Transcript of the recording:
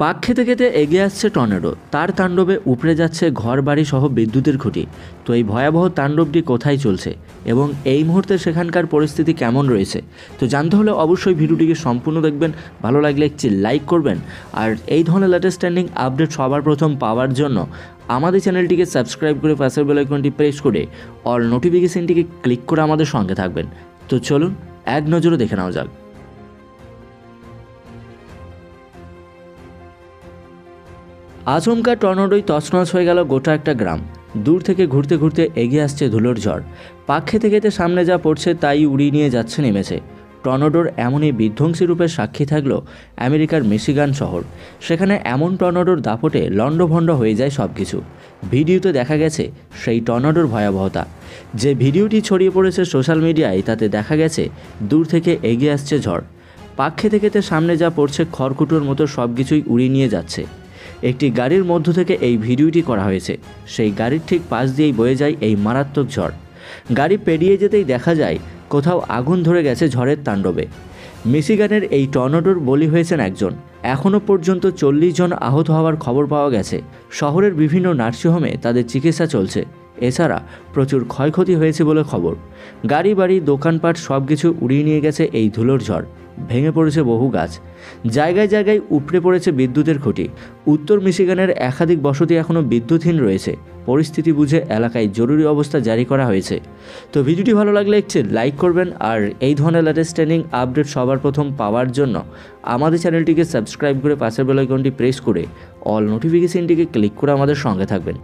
পাক খেতে খেতে এগিয়ে আসছে টর্নেডো। তার তাণ্ডবে উপড়ে যাচ্ছে ঘর, বাড়ি সহ বিদ্যুতের খুঁটি। তো এই ভয়াবহ তাণ্ডবটি কোথায় চলছে? এবং এই মুহূর্তে সেখানকার পরিস্থিতি কেমন রয়েছে? তো জানতে হলে অবশ্যই ভিডিওটিকে সম্পূর্ণ দেখবেন। ভালো লাগলে একটি লাইক করবেন। আর এই ধরনের লেটেস্ট স্ট্যান্ডিং আপডেট সবার প্রথম পাওয়ার জন্য আমাদের চ্যানেলটিকে সাবস্ক্রাইব করে পাশের বেল আইকনটি প্রেস করে অল নোটিফিকেশনটিকে ক্লিক করে আমাদের সঙ্গে থাকবেন। তো চলুন, এক নজরে দেখে নেওয়া যাক। আচমকা টর্নেডোয় তছনছ হয়ে গেল গোটা একটা গ্রাম। দূর থেকে ঘুরতে ঘুরতে এগিয়ে আসছে ধুলোর ঝড়। পাক খেতে খেতে সামনে যা পড়ছে তাই উড়িয়ে নিয়ে যাচ্ছে নেমেছে। টর্নেডোর এমনই বিধ্বংসী রূপে সাক্ষী থাকল আমেরিকার মিশিগান শহর। সেখানে এমন টর্নেডোর দাপটে লণ্ডভণ্ড হয়ে যায় সব কিছু ভিডিওতে দেখা গেছে সেই টর্নেডোর ভয়াবহতা। যে ভিডিওটি ছড়িয়ে পড়েছে সোশ্যাল মিডিয়ায়, তাতে দেখা গেছে দূর থেকে এগিয়ে আসছে ঝড়। পাক খেতে খেতে সামনে যা পড়ছে খড়কুটোর মতো সব কিছুই উড়িয়ে নিয়ে যাচ্ছে। একটি গাড়ির মধ্য থেকে এই ভিডিওটি করা হয়েছে। সেই গাড়ির ঠিক পাশ দিয়েই বয়ে যায় এই মারাত্মক ঝড়। গাড়ি পেরিয়ে যেতেই দেখা যায়, কোথাও আগুন ধরে গেছে ঝড়ের তাণ্ডবে। মিশিগানের এই টর্নেডোর বলি হয়েছেন একজন। এখনও পর্যন্ত চল্লিশ জন আহত হওয়ার খবর পাওয়া গেছে। শহরের বিভিন্ন নার্সিংহোমে তাদের চিকিৎসা চলছে। এছাড়া প্রচুর ক্ষয়ক্ষতি হয়েছে বলে খবর। গাড়ি, বাড়ি, দোকানপাট সব কিছু উড়িয়ে নিয়ে গেছে এই ধুলোর ঝড়। ভেঙে পড়েছে বহু গাছ। জায়গায় জায়গায় উপড়ে পড়েছে বিদ্যুতের খুঁটি। উত্তর মিশিগানের একাধিক বসতি এখনও বিদ্যুৎহীন রয়েছে। পরিস্থিতি বুঝে এলাকায় জরুরি অবস্থা জারি করা হয়েছে। তো ভিডিওটি ভালো লাগলে একটি লাইক করবেন আর এই ধরনের লেটেস্ট ট্রেনিং আপডেট সবার প্রথম পাওয়ার জন্য আমাদের চ্যানেলটিকে সাবস্ক্রাইব করে পাশের বেলাইকনটি প্রেস করে অল নোটিফিকেশনটিকে ক্লিক করে আমাদের সঙ্গে থাকবেন।